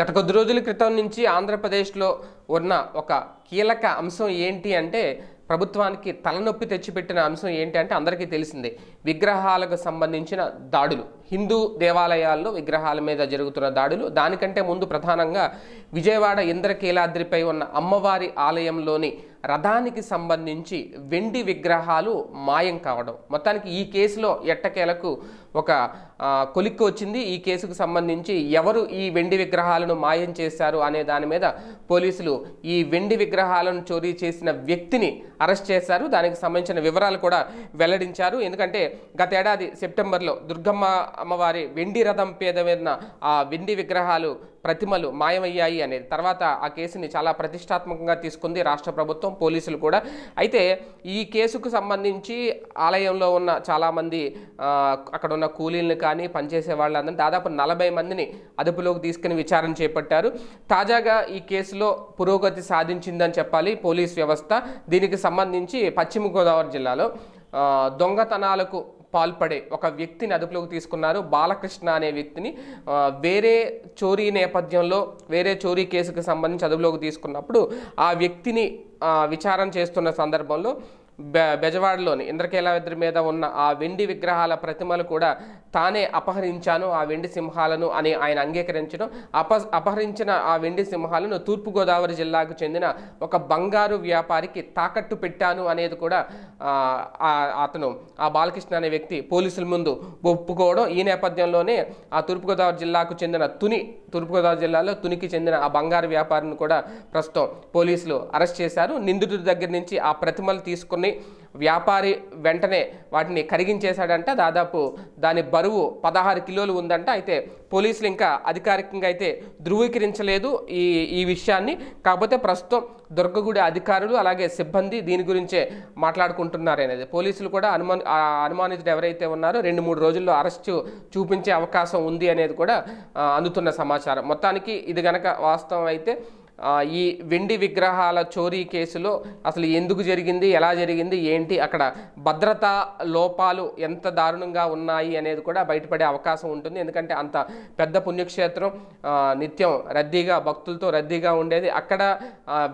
గత కొద్ది రోజుల క్రితం నుంచి ఆంధ్రప్రదేశ్లో ఉన్న ఒక కీలక అంశం ఏంటి అంటే ప్రభుత్వానికి తలనొప్పి తెచ్చిపెట్టిన అంశం ఏంటి అంటే అందరికీ తెలిసిందే. విగ్రహాలకు సంబంధించిన దాడులు. హిందూ దేవాలయాల్లో విగ్రహాల మీద జరుగుతున్న దాడులు. దానికంటే ముందు ప్రధానంగా విజయవాడ ఇంద్రకీలాద్రిపై ఉన్న అమ్మవారి ఆలయంలోని రథానికి సంబంధించి వెండి విగ్రహాలు మాయం కావడం. మొత్తానికి ఈ కేసులో ఎట్టకేలకు ఒక ఆ, కొలిక్కి వచ్చింది. ఈ కేసుకు సంబంధించి ఎవరు ఈ వెండి విగ్రహాలను మాయం చేశారు అనే దాని మీద పోలీసులు ఈ వెండి విగ్రహాలను చోరీ చేసిన వ్యక్తిని అరెస్ట్ చేశారు. దానికి సంబంధించిన వివరాలు కూడా వెల్లడించారు. ఎందుకంటే గతేడాది సెప్టెంబర్లో దుర్గమ్మ అమ్మవారి వెండి రథం పేద మీద ఆ వెండి విగ్రహాలు ప్రతిమలు మాయమయ్యాయి అనేది తర్వాత ఆ కేసుని చాలా ప్రతిష్టాత్మకంగా తీసుకుంది రాష్ట్ర ప్రభుత్వం పోలీసులు కూడా. అయితే ఈ కేసుకు సంబంధించి ఆలయంలో ఉన్న చాలామంది అక్కడ ఉన్న కూలీలను కానీ పనిచేసే వాళ్ళందరినీ దాదాపు నలభై మందిని అదుపులోకి తీసుకుని విచారణ చేపట్టారు. తాజాగా ఈ కేసులో పురోగతి సాధించిందని చెప్పాలి పోలీస్ వ్యవస్థ. దీనికి సంబంధించి పశ్చిమ గోదావరి జిల్లాలో దొంగతనాలకు పాల్పడే ఒక వ్యక్తిని అదుపులోకి తీసుకున్నారు. బాలకృష్ణ అనే వ్యక్తిని వేరే చోరీ నేపథ్యంలో వేరే చోరీ కేసుకు సంబంధించి అదుపులోకి తీసుకున్నప్పుడు ఆ వ్యక్తిని విచారణ చేస్తున్న సందర్భంలో బెజవాడలోని ఇంద్రకీలాద్రి మీద ఉన్న ఆ వెండి విగ్రహాల ప్రతిమలు కూడా తానే అపహరించాను. ఆ వెండి సింహాలను అని ఆయన అంగీకరించడం. అప అపహరించిన ఆ వెండి సింహాలను తూర్పుగోదావరి జిల్లాకు చెందిన ఒక బంగారు వ్యాపారికి తాకట్టు పెట్టాను అనేది కూడా అతను ఆ బాలకృష్ణ అనే వ్యక్తి పోలీసుల ముందు ఒప్పుకోవడం. ఈ నేపథ్యంలోనే ఆ తూర్పుగోదావరి జిల్లాకు చెందిన తుని తూర్పుగోదావరి జిల్లాలో తునికి చెందిన ఆ బంగారు వ్యాపారిని కూడా ప్రస్తుతం పోలీసులు అరెస్ట్ చేశారు. నిందితుడి దగ్గర నుంచి ఆ ప్రతిమలు తీసుకుని వ్యాపారి వెంటనే వాటిని కరిగించేశాడంట. దాదాపు దాని బరువు పదహారు కిలోలు ఉందంట. అయితే పోలీసులు ఇంకా అధికారికంగా అయితే ధృవీకరించలేదు ఈ ఈ విషయాన్ని. కాకపోతే ప్రస్తుతం దుర్గగుడి అధికారులు అలాగే సిబ్బంది దీని గురించే మాట్లాడుకుంటున్నారు అనేది. పోలీసులు కూడా అనుమాన అనుమానితుడు ఎవరైతే ఉన్నారో రెండు మూడు రోజుల్లో అరెస్టు చూపించే అవకాశం ఉంది అనేది కూడా అందుతున్న సమాచారం. మొత్తానికి ఇది గనక వాస్తవం అయితే ఈ వెండి విగ్రహాల చోరీ కేసులో అసలు ఎందుకు జరిగింది ఎలా జరిగింది ఏంటి అక్కడ భద్రతా లోపాలు ఎంత దారుణంగా ఉన్నాయి అనేది కూడా బయటపడే అవకాశం ఉంటుంది. ఎందుకంటే అంత పెద్ద పుణ్యక్షేత్రం నిత్యం రద్దీగా భక్తులతో రద్దీగా ఉండేది. అక్కడ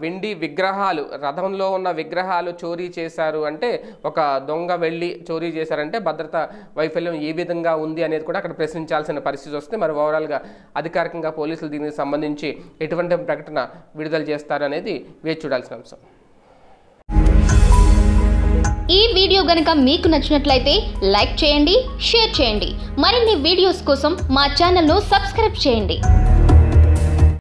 వెండి విగ్రహాలు రథంలో ఉన్న విగ్రహాలు చోరీ చేశారు అంటే ఒక దొంగ వెళ్ళి చోరీ చేశారంటే భద్రత వైఫల్యం ఏ విధంగా ఉంది అనేది కూడా అక్కడ ప్రశ్నించాల్సిన పరిస్థితి వస్తే మరి ఓవరాల్గా అధికారికంగా పోలీసులు దీనికి సంబంధించి ఎటువంటి ప్రకటన విడుదల చేస్తారనేది వేచి చూడాల్సిన అంశం. ఈ వీడియో గనుక మీకు నచ్చినట్లయితే లైక్ చేయండి షేర్ చేయండి. మరిన్ని వీడియోస్ కోసం మా ఛానల్ను సబ్స్క్రైబ్ చేయండి.